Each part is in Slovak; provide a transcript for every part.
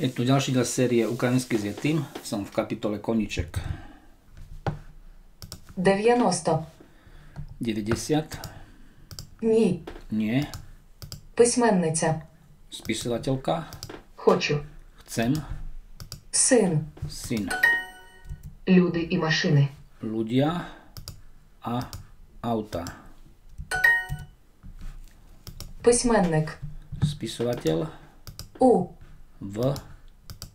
Je tu ďalší diel série Ukrajinský s Jetým. Som v kapitole Koniček 90. 90. Ні. Nie. Письменниця. Spisovateľka. Хочу. Chcem. Син. Syn. Люди і машини. Ľudia a auta. Письменник. Spisovateľ У. v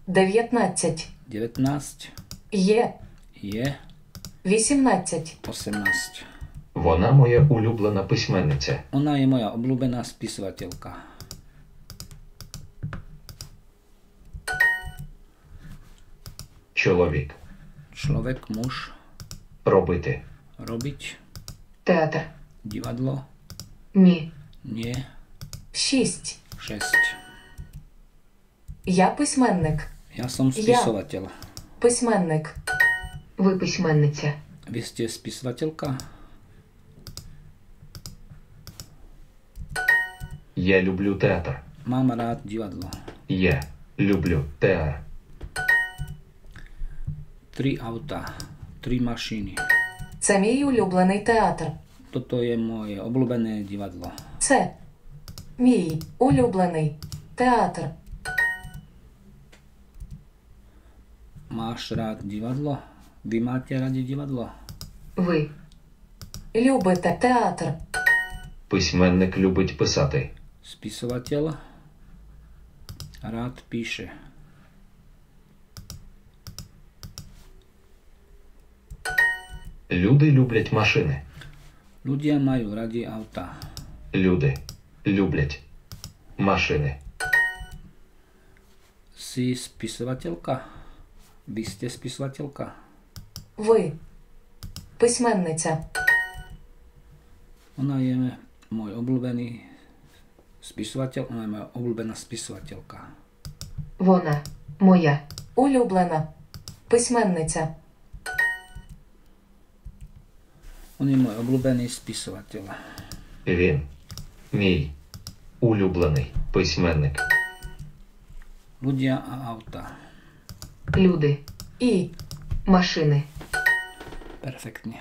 19. 19. Є. Є. 18. 18. Вона моя улюблена письменниця. Вона є моя улюблена списувателька. Чоловік. Чоловік муж. Робити. Робить. Театр. Дівадло. Ні. Ні. Шість. Шесть. Я письменник. Ja som spisovateľ. Письменник. Ви письменниця. Vy ste spisovateľka? Я люблю театр. Mám rád divadlo. Я люблю театр. Tri auta, tri mašiny. Це мій улюблений театр. Toto je moje obľúbené divadlo. Це мій улюблений театр. Máš rád divadlo? Vy máte radi divadlo? Ви любите театр. Письменник любить писати. Spisovateľ rád píše. Люди люблять машини. Ľudia majú radi auta. Люди люблять машини. Si spisovateľka? Vy ste spisovateľka? Ви письменниця. Ona je môj obľúbený spisovateľ, ona je moja obľúbená spisovateľka. Вона моя улюблена письменниця. On je môj obľúbený spisovateľ. Він мій улюблений письменник. Ľudia a auta. Люди і машини. Perfektne.